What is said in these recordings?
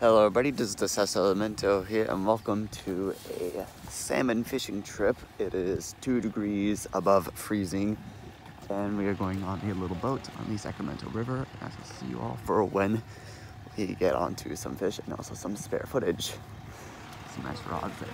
Hello everybody, this is the Elemento here and welcome to a salmon fishing trip. It is two degrees above freezing and we are going on a little boat on the Sacramento River as I'll see you all for when we get onto some fish and also some spare footage. Some nice rods there.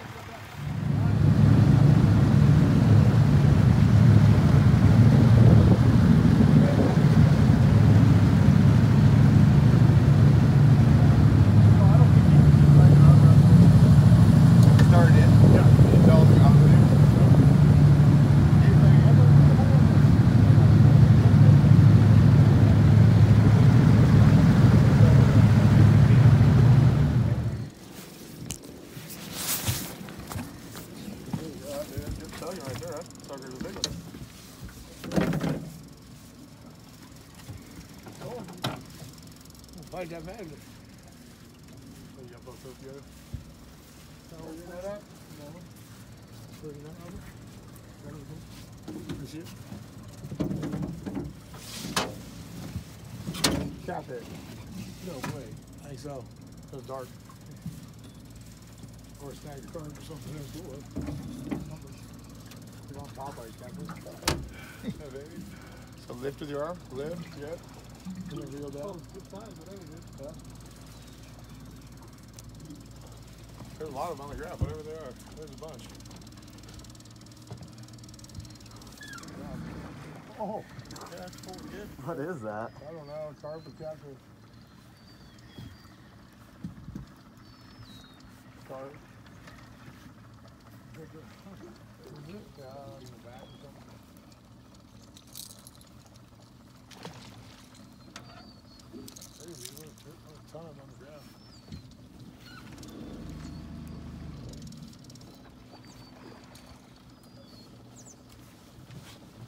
Find that magnet. Oh, you got both those together? Clean that up? No. Clean that up? That was good. You see it? Cap it. No way. I think so. It was dark. Or snag a current or something else. What was? You're on top of it, Captain. yeah, baby. So lift with your arm. Lift. Yep. And then reel down. Oh, good size, whatever, dude. Yeah. There's a lot of them on the ground, whatever they are. There's a bunch. Yeah, that's. What is that? I don't know, carpet capture. Carp. Is it? Yeah, in the back or something. There's a little a ton on the ground.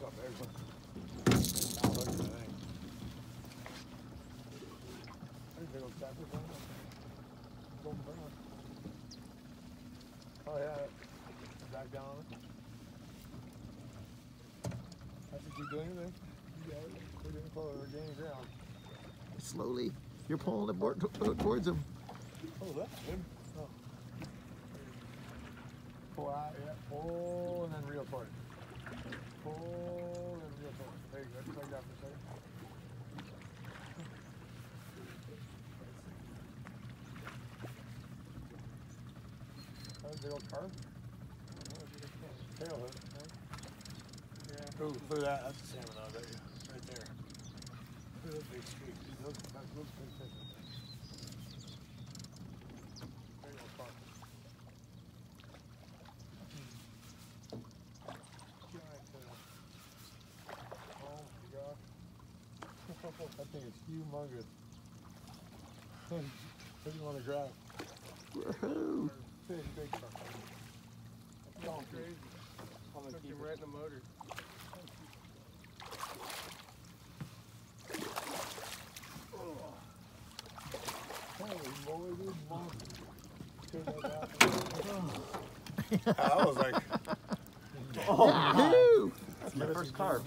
Got bags on. Now look at that thing. There's big old catfish on it. Golden brown. Oh yeah. Back down it. That's you're doing there. You got it. We're getting closer. We're gaining ground. Slowly. You're pulling it board uh, towards him. Oh, that's good. Oh. Pull out, yeah. Pull and then reel toward it. Pull and reel toward it. There you go. Just like that for a second. That was a big old carp. Tail hook, right? Yeah. Ooh, look at that. That's a salmon, I bet you. Right there. Look at those big streaks. Those, that's those big fish. Big old carp. Giant tail. That thing is humongous. what do you want to grab? Woohoo! Big, big carp. That's going crazy. I'm gonna keep right in the motor. Holy moly, dude, monster. That. I was like, Woohoo! that's my first carp.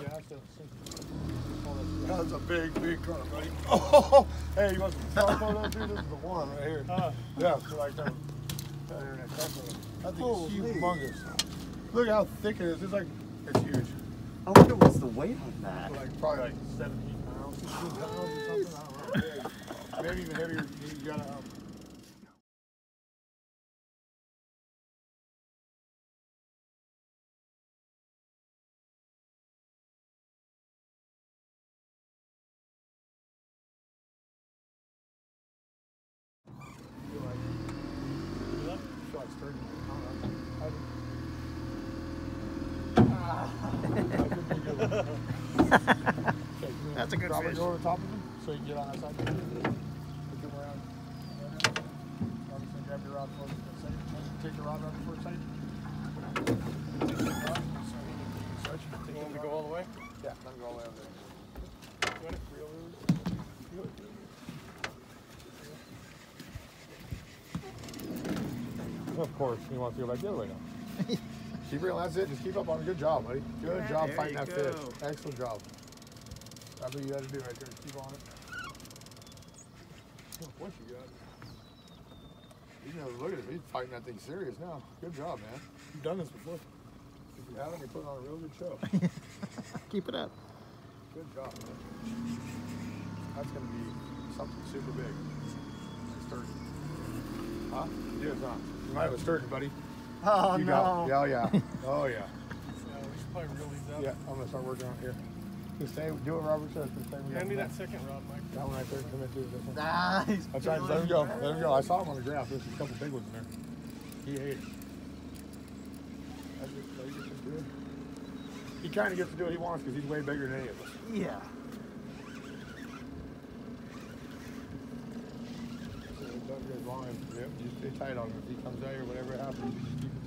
That's a big, big carp, buddy. Oh, hey, you want some photo, dude? This is the one right here. Uh. yeah, so like um, that internet cell photo. That thing Holy. is humongous. Look how thick it is. It's like, it's huge. I wonder what's the weight on that. Like probably like 17 pounds, 16 pounds or something. I don't know. Maybe even heavier. You gotta. Um, feel like, feel like sturgeon. I don't know. I think- Ah, that could be a good one. Okay, you That's a good drop it fish. over the top of him so you can get on that side. Pick him around. Obviously, grab your rod before you get sight. Take your rod right before sight. Take your rod, so he can stretch. Take Want to go all the way? Yeah, let me go all the way over there. You want it? Reel it. Reel it. Of course, he wants to go back the other way now. keep reeling, that's it. Just keep up on it. Good job, buddy. Good Yeah, job fighting that go. fish. Excellent job. That's what you got to do right there. Keep on it. What you got? You know, look at him. He's fighting that thing serious now. Good job, man. You've done this before. If you haven't, you're putting on a real good show. Keep it up. Good job, man. That's gonna be something super big. Sturgeon. Huh? Yeah, it's not. You might have a sturgeon, buddy. Oh you no. got. Yeah, oh yeah. Oh yeah. Yeah, we should probably reel these up. Yeah, I'm gonna start working on here. Just stay, do what Robert says. Just stay with Hand me that. that second rod, Mike. That one right there. Come into this one. Ah, he's That's right. Let him go. Let him go. I saw him on the graph. There's a couple big ones in there. He ate it. That's just- that he gets to do it. He kind of gets to do what he wants because he's way bigger than any of us. Yeah. So it doesn't get long. Yep, you stay tight on him. If he comes out or whatever happens,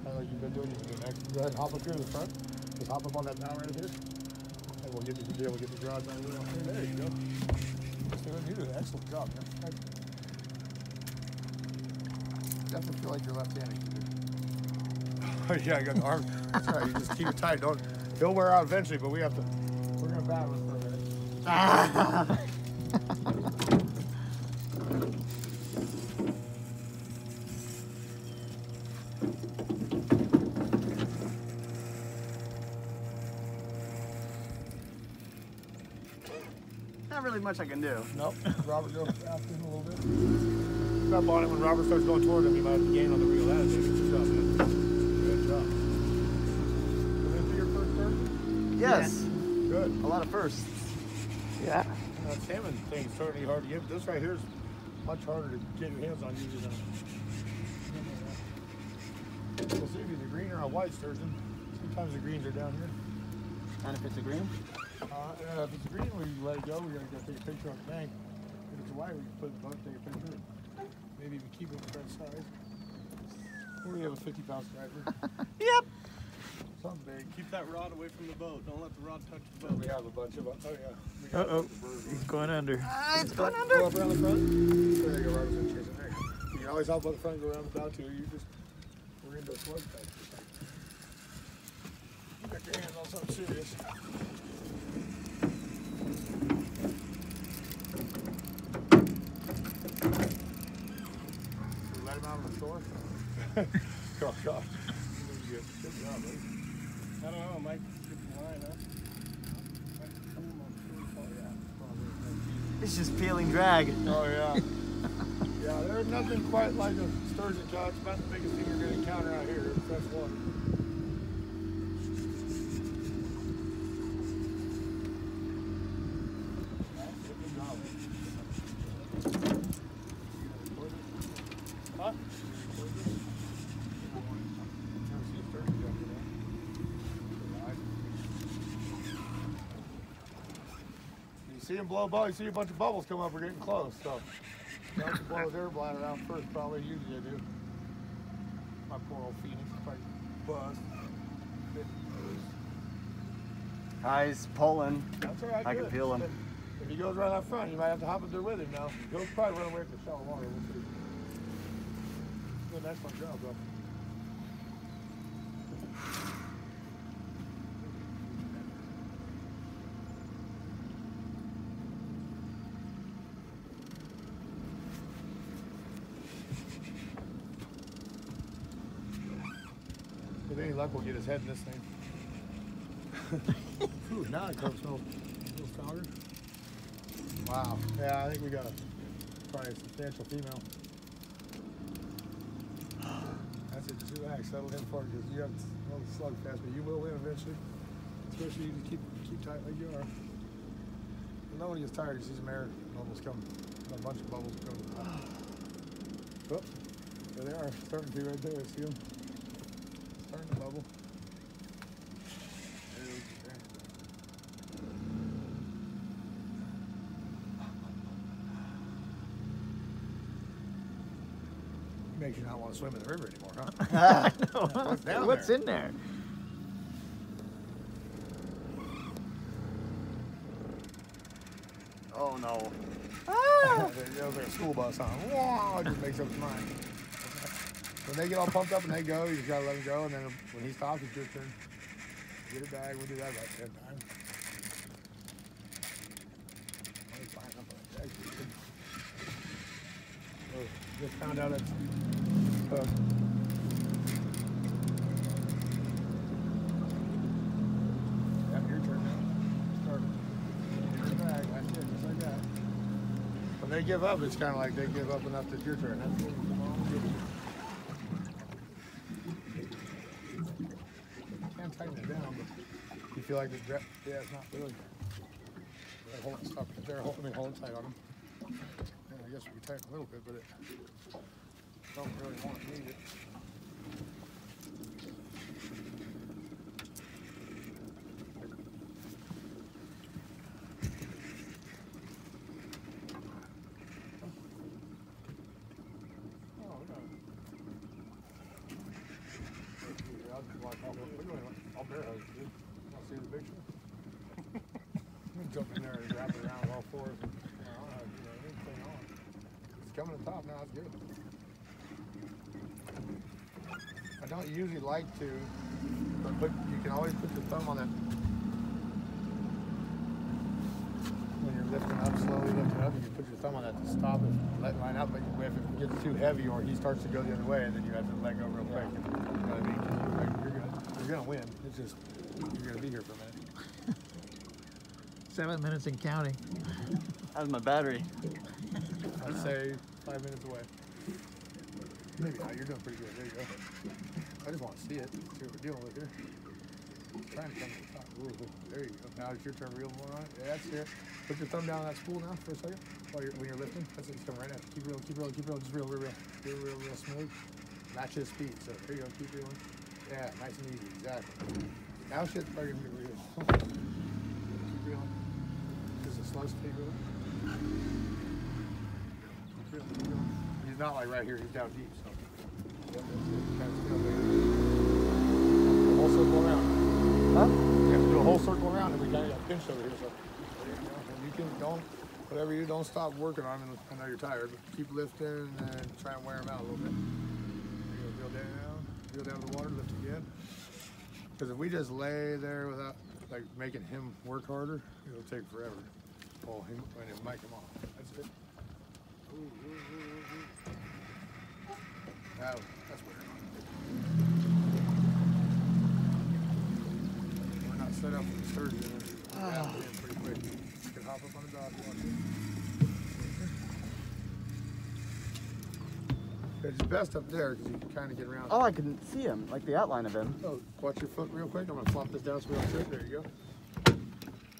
you just keep it tight like you've been doing. You can do next. Go ahead and hop up here to the front. Just hop up on that bow right here. And we'll get you be able to get the rods on the way out there. There you go. Just doing you did an excellent job, man. Thank. Definitely feel like you're left-handed. Oh yeah, I got the arm. That's right. You just keep it tight. Don't. He'll wear out eventually, but we have to. We're gonna battle for a minute. much I can do. Nope. Robert goes after him a little bit. Step on him when Robert starts going toward him. He might have to gain on the reel. That is a good job, man. Good job. Was this your first turn? Yes. Good. A lot of firsts. Yeah. That salmon thing's certainly hard to get. This right here is much harder to get your hands on usually than. We'll see if he's a green or a white sturgeon. Sometimes the greens are down here. And if it's a green? Uh, and if it's green, we let it go. We gotta go take a picture on the bank. If it's a white, we can put it in the boat, take a picture. Maybe even keep it the right size. Or we have a 50 pound striper. Yep. Something big. Keep that rod away from the boat. Don't let the rod touch the boat. We have a bunch of them. Oh yeah. We Uh-oh. a bunch of birds. He's going under. Ah, it's going Go under. up around the front. There you go, Robert's gonna chase it. There you go. You can always hop on the front and go around the bow too. You just, we're into a slug fight. You got your hands on something serious. So we let him out on the shore? Good, job. I don't know. It's just peeling drag. Oh yeah. yeah, there's nothing quite like a sturgeon jaw. It's about the biggest thing you're gonna encounter out here. Huh? You see him blow bubbles, you see a bunch of bubbles come up, we're getting close, so. Don't to blow his air bladder out first, probably usually I do. My poor old phoenix, quite bust. Bit loose. Pulling. That's all right. I can good. feel him. If he goes right out front, you might have to hop up there with him now. He'll probably run away from shallow water. We'll see. Good, excellent job, bro. With any luck, we'll get his head in this thing. Ooh, now it comes a stronger. Wow. Yeah, I think we got a probably a substantial female. That's it. Just relax. Settle in for it because you have a little slug fast, but you will win eventually. Especially if you keep keep tight like you are. And then when he gets tired, he sees some air bubbles come. A bunch of bubbles come. Oh, there they are. Starting to right there. See them? Starting to bubble. There we go. Makes you not want to swim in the river anymore, huh? What's down What's there? in there? Oh no. Those are a school bus, huh? Whoa, it just makes up its mind. When they get all pumped up and they go, you just gotta let them go, and then when he stops, it's your turn. Get it back, we'll do that right that time. Let me climb up on that. Oh, Just found out it's hook. Yep, your turn now. Start. Your bag. That's it, just like that. When they give up, it's kind of like they give up enough that your turn. That's it. It. Can't tighten it down, but you feel like the drip. Yeah, it's not really. They're holding stuff. They're holding, holding tight on them. Yeah, I guess we can tighten a little bit, but it don't really want to need it. Oh, we got it. I'll just watch all the- we're going- I'll bear hug you. Want to see the picture? Jump in there and wrap it around all fours. And, you know, I don't know, you know, anything on. It's coming to top now. It's good. I don't usually like to, but put, you can always put your thumb on it. When you're lifting up, slowly lifting up, you can put your thumb on that to stop it, let it line up. But if it gets too heavy or he starts to go the other way, then you have to let go real quick. You know what I mean? 'Cause You're, like, you're gonna, you're gonna win. It's just you're gonna be here for a minute. Seven minutes and counting. How's my battery? I'd say five minutes away. Maybe not. You're doing pretty good. There you go. I just want to see it. See what we're dealing with here. trying to come to the top. Ooh, there you go. Now it's your turn. Reel more on it. Yeah, that's it. Put your thumb down on that spool now for a second. While you're, when you're lifting. That's it. It's coming right you. Keep reeling. Keep reeling. Keep reeling. Just reel, reel, reel. Reel, reel, real smooth. Match his speed. So there you go. Keep reeling. Yeah, nice and easy. Exactly. Now shit's starting to reel. keep reeling. Just a slow speed reeling. Keep reeling, keep reeling. He's not like right here. He's down deep. So. Yep, that's it. Kind of still there. Do a whole circle around. Huh? You have to do a whole circle around, pinched over here. So you can don't whatever you do, don't stop working on them. I know you're tired, but keep lifting and try and wear them out a little bit. You go. Down. Reel down to the water. Lift again. Because if we just lay there without like making him work harder, it'll take forever. Oh, he, and it might come off. That's it. Ooh, ooh, ooh, ooh, ooh. That, that's weird. We're not set up for the sturgeon. We're wrapped in pretty quick. You can hop up on the dog watch it. It's best up there because you can kind of get around. Oh, I can see him, like the outline of him. Oh, watch your foot real quick. I'm gonna flop this down so we don't trip. There you go.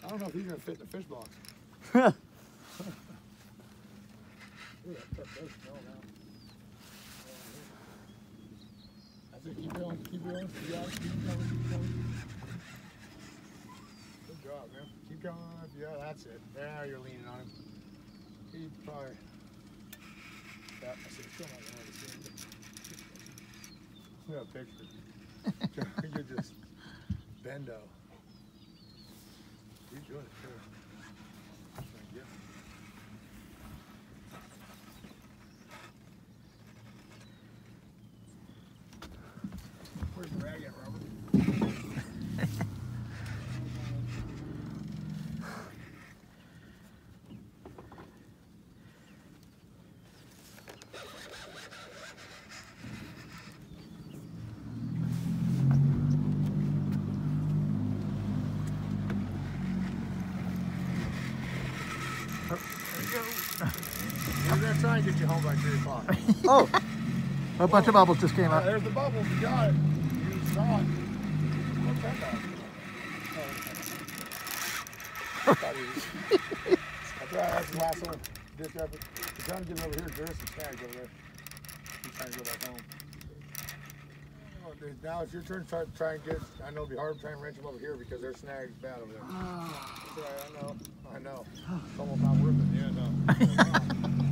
I don't know if he's gonna fit in the fish box. Ooh, that cup does smell now. That's it. Keep going. Keep going. You got it. Keep going. Keep going. Keep going. Yeah, that's it. There, you're leaning on him. He probably. Yeah, I see. Still not see him. Look at that picture. You're just bendo. You're doing it too. Thank you. Where's the rag at, Robert? We're gonna try and get you home by three o'clock. Oh, A bunch of bubbles just came Uh, up. there's the bubbles. You got it. You saw it. What's that about? Oh, I thought That's the last one. Ditch effort. He's trying to get over here. There's some snags over there. He's trying to go back home. Oh, dude, now it's your turn to try, try and get. I know it'll be hard to try and wrench them over here because their snag's bad over there. That's right. I know. I know. It's almost not worth it. Yeah, no.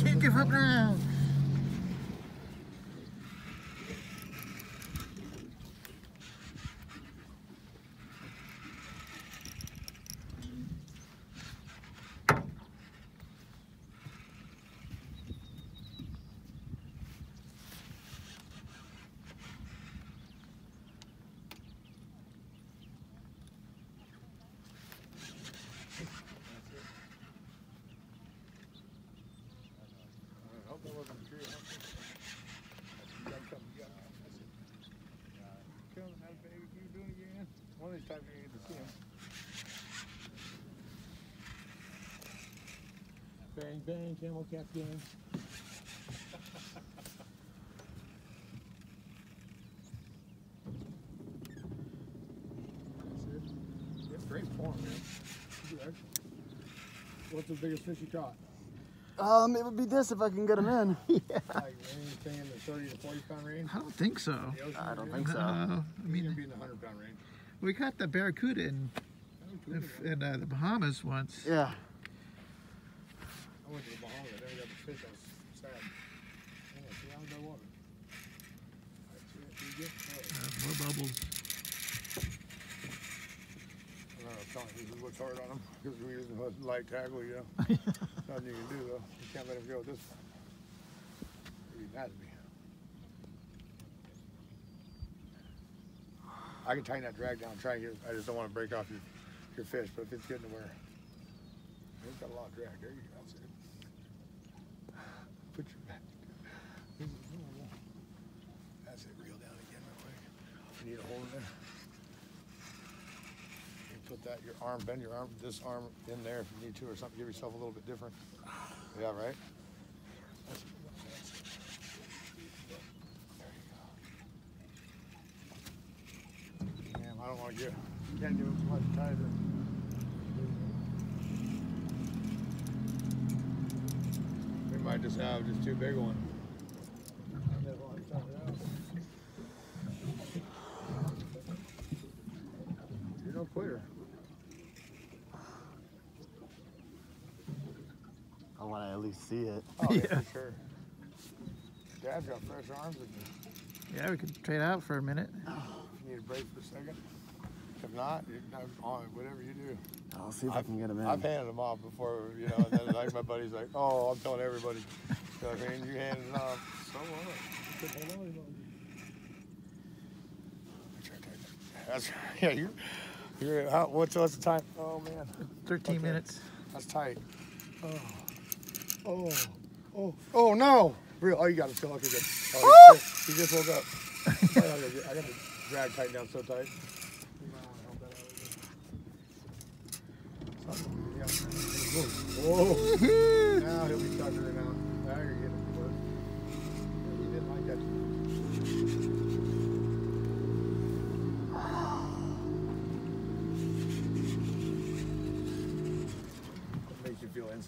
You can't give up now. I hope that wasn't true. come together. That's it. Killing that baby, you doing it again? One of these times you're gonna get to see him. Bang, bang, camel cat gang. That's it. Great form, man. What's the biggest fish you caught? Um, it would be this if I can get him in. Like anything in the 30 to 40 pound range? I don't think so. I don't think so. Uh, I You're gonna mean, be in the 100 pound range. we caught the barracuda in, in uh, the Bahamas once. Yeah. I went to the Bahamas. I never got the fish. I was. Yeah, see, out of the water. Alright, see that pretty good? Oh, Uh, more bubbles. I don't know, I'm telling you, this looks hard on him because we're using a light tackle, you know. Nothing you can do though. You can't let him go this far. He'd be mad at me. I can tighten that drag down, try and get. I just don't want to break off your, your fish, but if it's getting to where it's got a lot of drag, there you go. That's it. Put your back. That's it. Reel down again real quick. You need a hole in there. You put that your arm, bend your arm, this arm in there if you need to, or something. Give yourself a little bit different. Yeah, right. It. It. Damn, I don't want to get. Can't give him too much tighter. We might just have just too big a one. You're no quitter. I want to at least see it. Oh, yeah, Yeah. for sure. Dad's got fresh arms. If you Yeah, we could trade out for a minute. need a break for a second. If not, you can have on whatever you do. I'll see if I can get him in. I've handed them off before, you know, and then like my buddy's like, oh, I'm telling everybody. You know what I mean? You handed it off. So what? You could hold on, you know. Make sure I tighten it. That's yeah. You're you're how, what's what's the time? Oh man, 13 Okay. minutes. that's tight. Oh, oh, oh, oh no! Real. Oh, you got to feel okay. Good. Oh, he, oh. just, he just woke up. Oh, I, gotta I got the drag tightened down so tight. You might wanna help that out a little bit. Something, yeah. Whoa. Now he'll be tucking. Now you're getting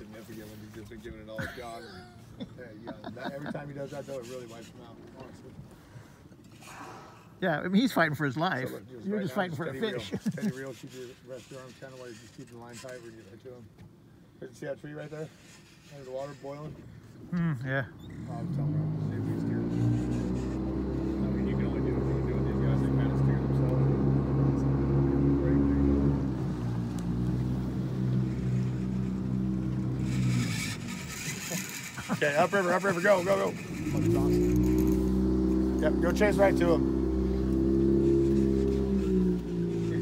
you insignificant when you've just been giving it all a shot. And, yeah, yeah, that, every time he does that, though, it really wipes him out. Honestly. Yeah, I mean, he's fighting for his life. So look, just You're right just now, fighting for a reel. fish. Steady reel, keep your rest your arms kind of while you're just keeping the line tight when you get to him. See that tree right there? Under the water boiling? Hmm, yeah. Oh, I'm telling you, see if he's scared. I mean, you can only do what you can do with these guys. They kind of steer themselves. Great, there you go. Okay, upriver, upriver, go, go, go. Yep, go chase right to him.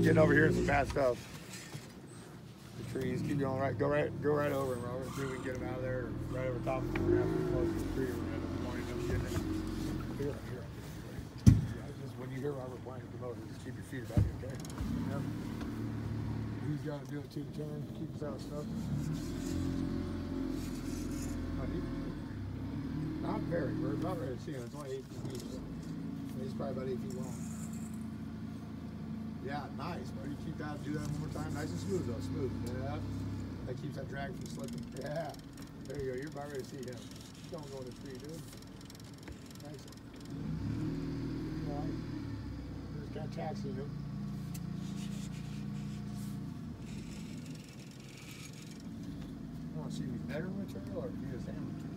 Getting over here some bad stuff. The trees, keep going right, go right, go right over him, Robert. See if we can get him out of there, right over top of him. We're gonna have to close the tree. We're gonna point him, getting him. Here, here. Yeah, just when you hear Robert whine, come over, just keep your feet about you, okay? Yep. He's got to do it too to turn, keep us out of stuff. He- Not very, we're about ready to see him. It's only eight feet so he's probably about eight feet long. Yeah, nice, bro. You keep that, do that one more time. Nice and smooth though, smooth. Yeah. That keeps that drag from slipping. Yeah. There you go. You're about ready to see him. Don't go in the tree, dude. Nice. All right. Just got him. You to see me better material or if you just hammer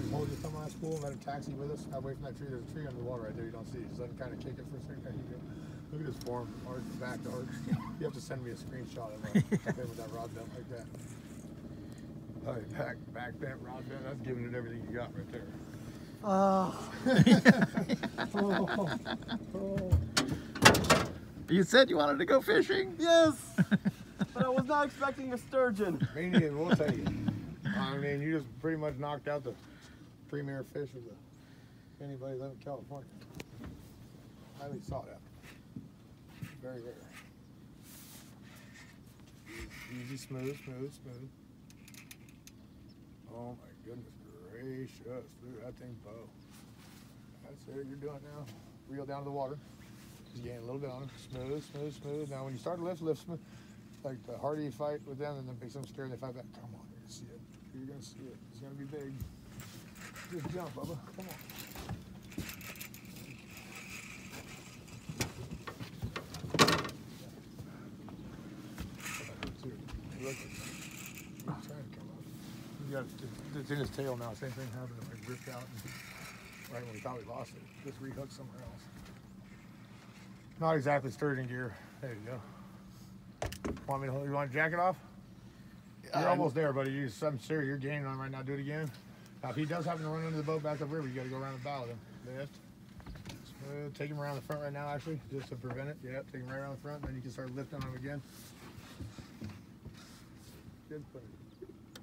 Can hold your thumb on that spool and let him taxi with us away from that tree. There's a tree under the water right there. You don't see. Just let him kind of kick it for a second. There you go. Look at his form, arch, back to arch. You have to send me a screenshot of uh, that. Okay, with that rod bent like that. All right, back, back bent, rod bent. That's giving it everything you got right there. Oh. Oh, oh. You said you wanted to go fishing. yes! but I was not expecting a sturgeon. Me neither, we'll tell you. I mean, you just pretty much knocked out the premier fish of the anybody living in California. Highly sought after. Very rare. Easy, smooth, smooth, smooth. Oh my goodness gracious. At that thing bow. That's it. You're doing it now. Reel down to the water. Just gain a little bit on it. Smooth, smooth, smooth. Now when you start to lift, lift smooth. Like the harder you fight with them, and then makes them scared, they fight back. Come on, you're gonna see it. You're gonna see it. It's gonna be big. Just jump, Bubba. Come on. Look, he's trying to come up. He got it. It's in his tail now. Same thing happened. It ripped out. And right when we thought we lost it, just rehooked somewhere else. Not exactly sturgeon gear. There you go. Want me to hold? You want to jack it off? You're Um, almost there, buddy. You, I'm serious. You're gaining on right now. Do it again. Now, if he does happen to run into the boat back up river, you got to go around the bow of him. Lift. Smooth. Take him around the front right now, actually, just to prevent it. Yep. Take him right around the front, and then you can start lifting on him again. Good put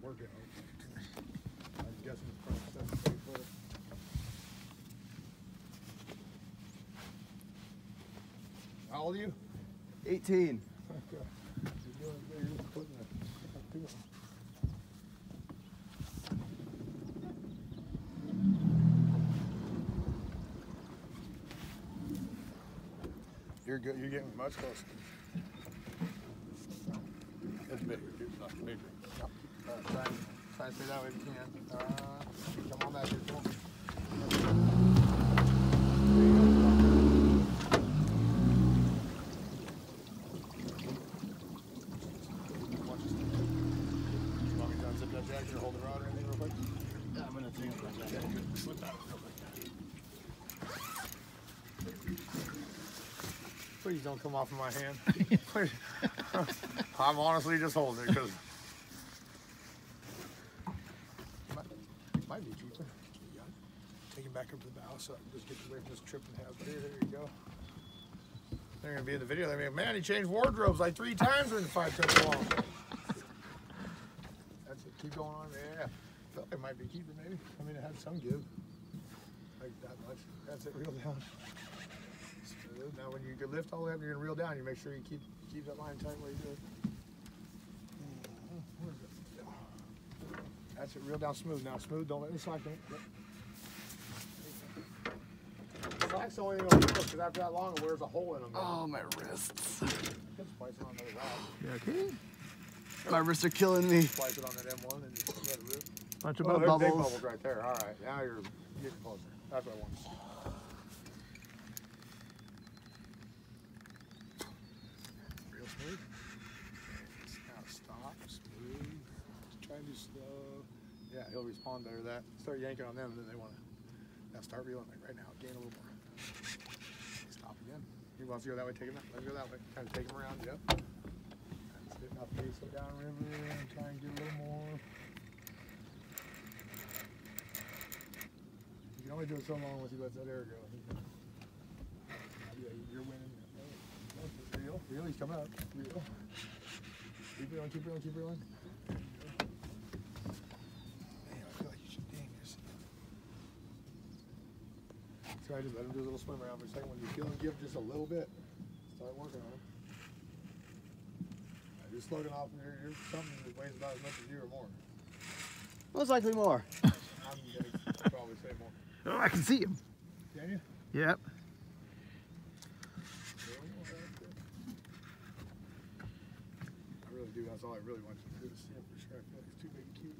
work in. I'm guessing it's probably seven, eight foot. How old are you? 18. Okay. You're doing good. You're putting it. Two of them. You're good. You're getting much closer. It's bigger. It's not bigger. No. Uh, try, and- try and stay that way if you can. Uh, come on back here. Come on. There you go. Watch this. You want me to unzip that jacket or hold the rod or anything real quick? Yeah, I'm gonna take my Okay, Slip that real quick. Please don't come off of my hand. Please. I'm honestly just holding it because might, might be cheaper. It. Take him back up to the bow so I can just get away from this trip and have there. There you go. They're gonna be in the video. They're gonna be, man, he changed wardrobes like three times the five trips along. That's it. Keep going on. Yeah. Felt like it might be keeper maybe. I mean, it had some give. Like that much. That's it. Reel down. Smooth. Now, when you lift all the way up, you're gonna reel down. You make sure you keep keep that line tight where you do it. Mhm. Where is it? That's it. Reel down smooth. Now, smooth. Don't let me slack. Don't. Yep. Slack's the only thing that'll because after that long, it wears a hole in them. Oh, my wrists. Just splice it on another rod. Yeah, okay. My wrists are killing me. Splice it on that M1 and just let it rip. Bunch Oh, there's big bubbles right there. All right, now you're getting closer. That's what I want. Real smooth. Now stop, smooth. Try and do slow. Yeah, he'll respond better to that. Start yanking on them, then they want to. Now start reeling like right now. Gain a little more. Stop again. He wants to go that way. Take him that. Let him go that way. Kind of take him around. Yep. That's it. Now face it down river and try and get a little more. You can only do it so long once he lets that air go. Yeah, you're winning. Reel, reel, he's coming up. Reel. Keep reeling, keep reeling, keep reeling. Man, I feel like you should dang yourself. So I just let him do a little swim around for a second. When you feel him give just a little bit, start working on him. Now, You're slugging off and you're, you're something that weighs about as much as you or more. Most likely more. I'm gonna probably say more. Oh, I can see him. Can you? Yep. I really do. That's all I really want you to do is see him for sure. I feel like he's too big and cute.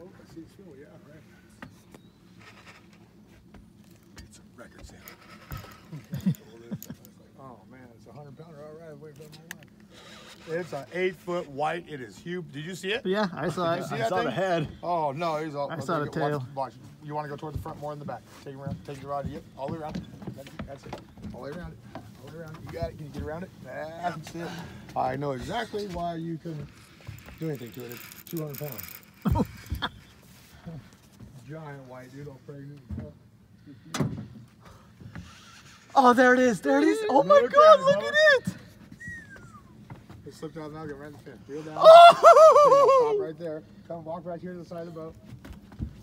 Oh, I see his fill. Yeah, right. It's a record sale. oh man, it's a hundred pounder. All right, wait for my life. It's an eight foot white. It is huge. Did you see it? Yeah, I saw it. you see I that saw the head. Oh no, he's all. I saw the watch- tail. Watch, You want to go toward the front more than the back. Take him around. Take the rod. Yep. All the way around. That's, that's it. All the way around it. All the way around it. You got it. Can you get around it? That's it. I know exactly why you couldn't do anything to it. It's 200 pounds. Giant white dude, all pregnant. Oh, there it is. There it is. Oh my God, look at it. It slipped out now. Get right in the fin. Reel down. Oh! Stop right there. Come walk right here to the side of the boat.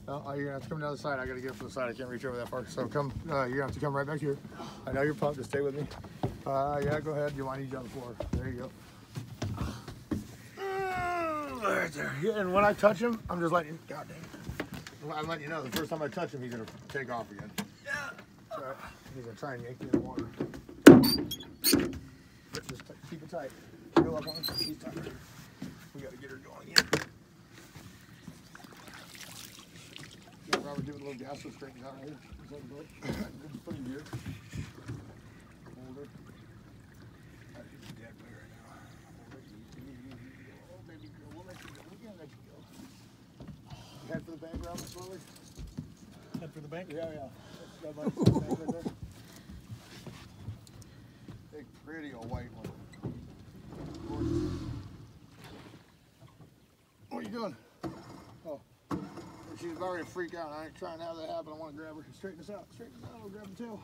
No, uh, you're gonna have to come down the side. I gotta get up from the side. I can't reach over that far. So come, uh, you're gonna have to come right back here. I know you're pumped. Just stay with me. Uh, yeah, go ahead. You want to eat on the floor? There you go. Right there. Yeah, and when I touch him, I'm just letting. God dang it. I'm letting you know. The first time I touch him, he's gonna take off again. Right. He's gonna try and yank you in the water. Just keep it tight. Go up on him. He's tight. We gotta get her going again. Yeah, Robert, give it a little gas so it straightens out right here. Is that boat? Good footing gear. Hold her. Ah, she's. Oh. Head for the bank, Robert, slowly. Head for the bank. Yeah, yeah. Got my bank right there. Big, pretty old white one. Gorgeous. What are you doing? Oh. She's already freaked out. I ain't trying to have that happen. I want to grab her. Straighten this out. Straighten this out. We'll grab the tail.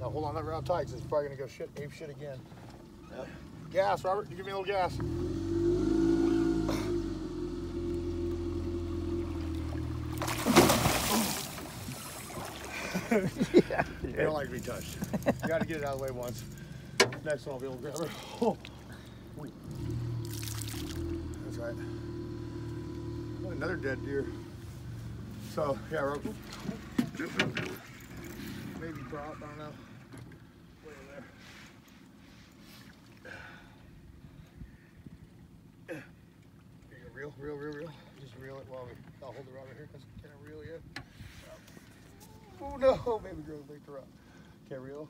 Now hold on that round tight. 'cause It's probably gonna go shit, ape shit again. Gas, Robert. You give me a little gas. They don't like to be touched. You got to get it out of the way once. Next one I'll be able to grab her. Oh. That's right. Another dead deer. So yeah, Rob. Maybe prop. I don't know. Way in there. Reel. Just reel it while we. I'll hold the rod right here because I can't reel yet. No, baby girl, big her up. Can't reel.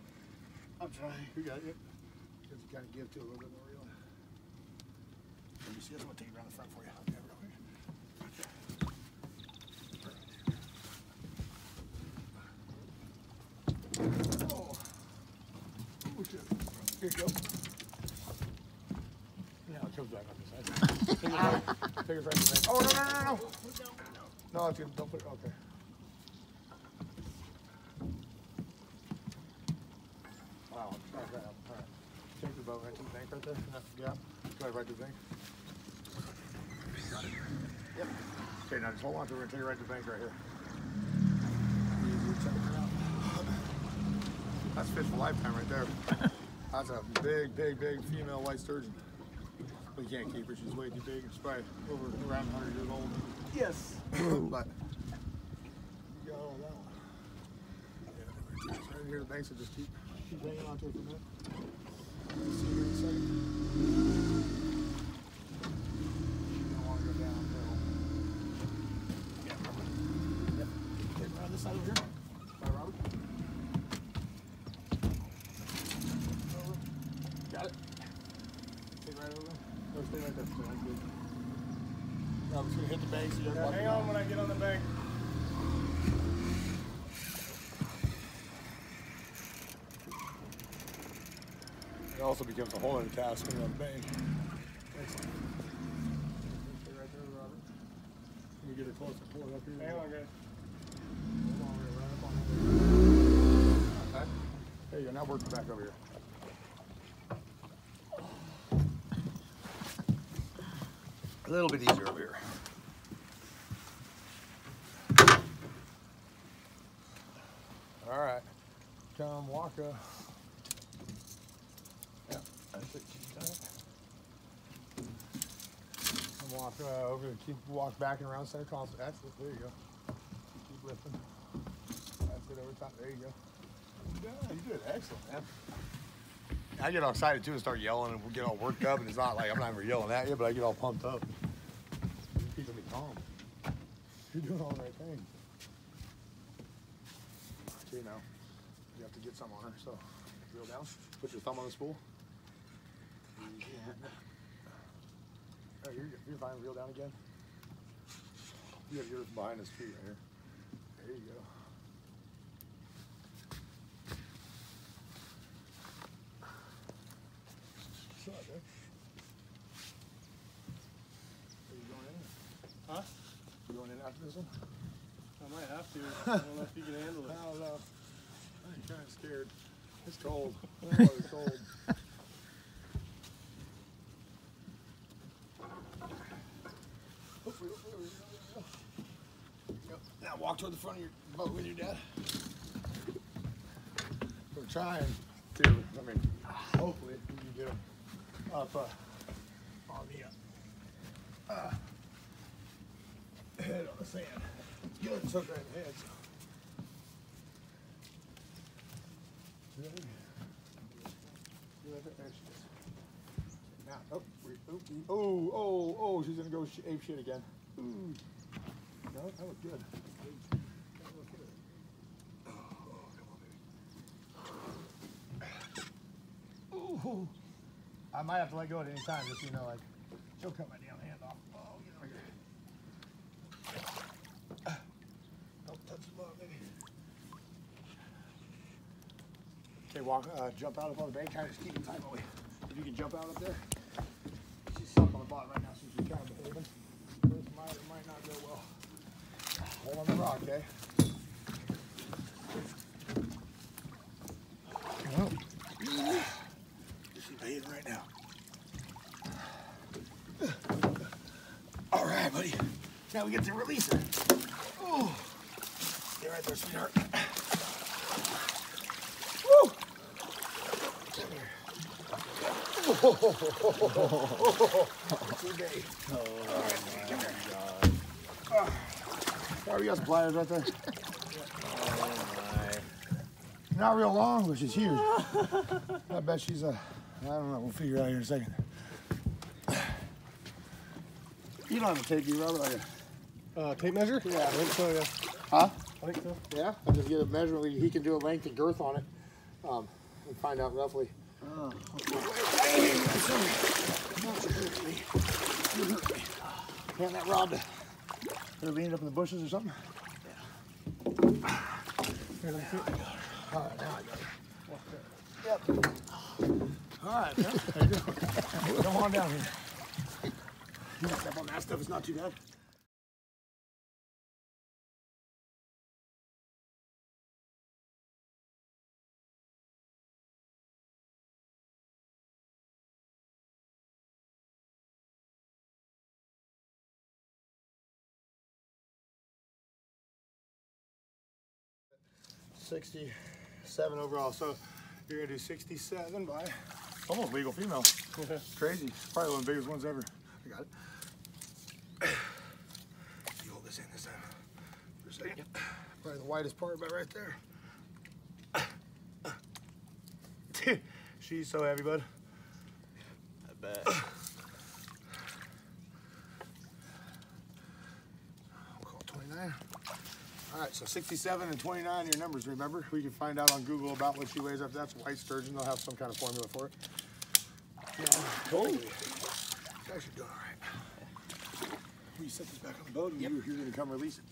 I'm trying. You got it. Just kind of give to a little bit more reeling. Let me see. I'm gonna take it around the front for you. Okay, real quick. Oh. Oh, shit. Here you go. Now it comes back on this side. Take it right. Take it right. to the bank. Oh no no no no. No, it's good. Don't put. it. Okay. Wow, it's. All right. Take the boat right to the bank right there. Yeah. Go right to the bank. Yep. Okay, now just hold on to it. We're gonna take it right to the bank right here. That's fish for lifetime right there. That's a big, big, big female white sturgeon. We can't keep her. She's way too big. She's probably over around 100 years old. Yes. but you got all that one. Yeah, right here. The banks will just keep keep hanging on to it for a minute. See you in a second. You don't want to go downhill. Yeah, Robert. Yep. Get around this side over here. Bye, Robert. Over. Got it. Stay right over. No, stay right there. Stay right there. Robert's gonna hit the bank so you Yeah, don't hang on when I get on the bank. It also becomes a whole other task when you're on the bank. Right there, Robert. Let me get it close and pull up here. Hang on, guys. Hold on, we're right up on it. Okay. There you go. Now work back over here. A little bit easier over here. All right. Come walk up. Yep, that's it. Keep tight. Come walk uh, over. Keep walk back and around center console. That's it. There you go. Keep lifting. That's it over top. There you go. Yeah, you did excellent, man. I get all excited too and start yelling and we get all worked up, and it's not like I'm not even yelling at you, but I get all pumped up. You're keeping me calm. You're doing all the right thing. Okay, now you have to get some on her. So reel down. Put your thumb on the spool. You're, you're. Reel down again. You have yours behind this tree right here. There you go. What's up, Dick? Are you going in? Huh? You going in after this one? I might have to. I don't know if you can handle I it. don't know. I'm kind of scared. It's cold. The water's cold. Walk toward the front of your boat with your dad. We're trying to, I mean, hopefully we can get them up uh, on the uh, head on the sand. It's good, it's hooked right in the head. So. There she is. Now, oh, oh, oh, oh, oh, she's gonna go ape shit again. Ooh. No, that was good. That was good. Oh, oh, come on, baby. Ooh. I might have to let go at any time, just you know, like, she'll cut my damn hand off. Oh, get over here. Don't touch the bug, baby. Okay, walk, uh, jump out on the bank, try to just keep it tight we, if you can jump out up there. She's stuck on the bottom right now, so she's kind of behaving. This might, it might not go well. Hold on the rock, okay? Well, she's behaving right now. All right, buddy. Now we get to release her. Oh, stay right there, sweetheart. Woo! Come here. Too big. All right, come here. Ah. Sorry, we got some pliers right there. Not real long, but she's huge. I bet she's a. I don't know. We'll figure it out here in a second. You don't have to take you, Robert. Are you? Uh, tape measure? Yeah. I think so, yeah. Huh? I think so. Yeah. I'll just get a measurement. He can do a length and girth on it, um, and find out roughly. Oh, Hand that rod to. They're leaning up in the bushes or something. Here, let me see. All right, now I got it. Yep. All right, man. There you go. Come on down here. You can step on that stuff. It's not too bad. Sixty-seven overall. So you're gonna do sixty-seven by almost legal female. Crazy. Probably one of the biggest ones ever. I got it. You hold this in this time for a second. Probably the widest part, about right there. Dude, she's so heavy, bud. I bet. We'll call it 29. All right, so 67 and 29 are your numbers, remember? We can find out on Google about what she weighs. If that's white sturgeon, they'll have some kind of formula for it. Yeah. Holy. It's actually doing all right. We set this back on the boat and you're, you're going to come release it.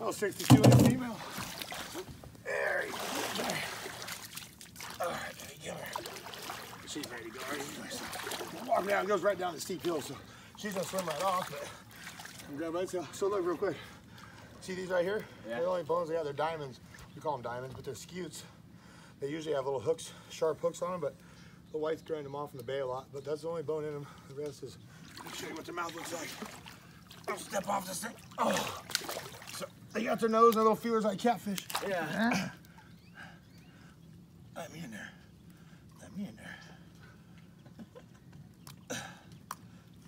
Oh, 62 and a female. There you go. All right, baby, give her. She's ready to go. Right, you guys. Walk down, it goes right down the steep hill, so she's gonna swim right off. But Grab tail. So look real quick. See these right here? Yeah. They're the only bones they have. They're diamonds. We call them diamonds, but they're scutes. They usually have little hooks, sharp hooks on them, but the whites grind them off in the bay a lot. But that's the only bone in them. The rest is. Let me show you what their mouth looks like. Don't step off this thing. Oh. So they got their nose and their little feelers like catfish. Yeah. Let me in there. Let me in there.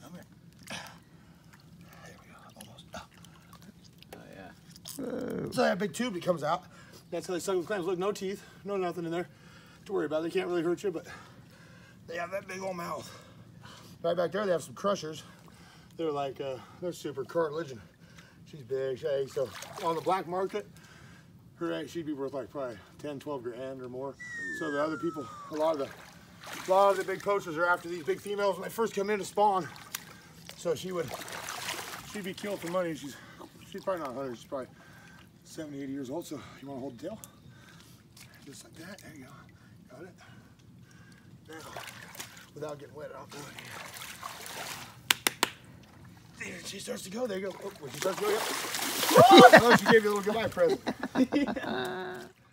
Come here. There we go. Almost. Oh, yeah. So that big tube that comes out, that's how they suck with clams. Look, no teeth, no nothing in there to worry about. They can't really hurt you, but they have that big old mouth. Right back there, they have some crushers. They're like, uh, they're super cartilage. She's big, she. So on the black market, her she'd be worth like probably 10, 12 grand or more. So the other people, a lot of the, a lot of the big poachers are after these big females when they first come in to spawn. So she would, she'd be killed for money. She's, she's probably not 100. She's probably 70, 80 years old. So you want to hold the tail? Just like that. There you go. Got it. Now, without getting wet, I'll do it. There, she starts to go. There you go. Oh, when she starts to go, yep. oh, she gave you a little goodbye present.